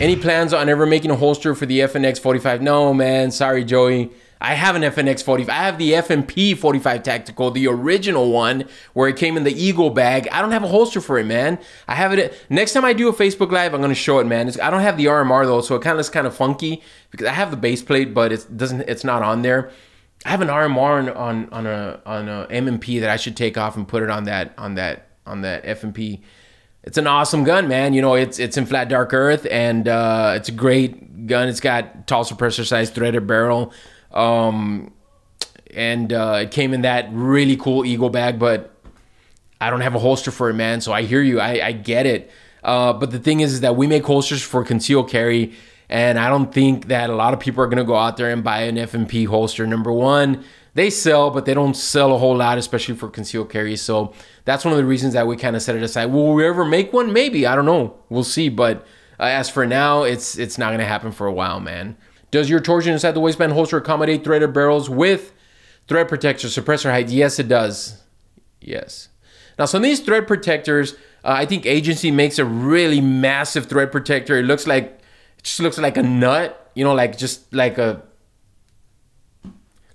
Any plans on ever making a holster for the FNX 45? No, man. Sorry, Joey. I have an FNX 45. I have the FNP 45 Tactical, the original one, where it came in the Eagle bag. I don't have a holster for it, man. I have it. Next time I do a Facebook Live, I'm gonna show it, man. It's, I don't have the RMR though, so it kind of looks kind of funky because I have the base plate, but it doesn't. It's not on there. I have an RMR on on, on a on a MMP that I should take off and put it on that on that on that FNP it's an awesome gun, man. You know, it's it's in flat dark earth, and uh, it's a great gun. It's got tall suppressor sights threaded barrel, um, and uh, it came in that really cool Eagle bag. But I don't have a holster for it, man. So I hear you. I, I get it. Uh, but the thing is, is that we make holsters for concealed carry, and I don't think that a lot of people are gonna go out there and buy an FNP holster. Number one, they sell, but they don't sell a whole lot, especially for concealed carry. So that's one of the reasons that we kind of set it aside. Will we ever make one? Maybe. I don't know. We'll see. But uh, as for now, it's it's not gonna happen for a while, man. Does your torsion inside the waistband holster accommodate threaded barrels with thread protector suppressor height? Yes, it does. Yes. Now, some of these thread protectors, uh, I think Agency makes a really massive thread protector. It looks like, it just looks like a nut, you know, like just like a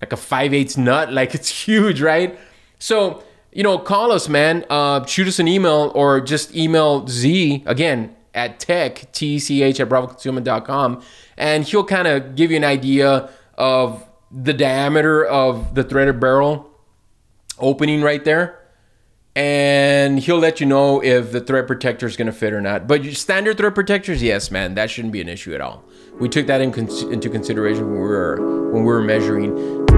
like a 5 eighths nut. Like it's huge, right? So, you know, call us, man. Uh, shoot us an email or just email Z again at tech, T-E-C-H at bravoconcealment.com. And he'll kind of give you an idea of the diameter of the threaded barrel opening right there. And he'll let you know if the thread protector is going to fit or not. But standard thread protectors, yes, man, that shouldn't be an issue at all. We took that in into consideration when we were when we were measuring.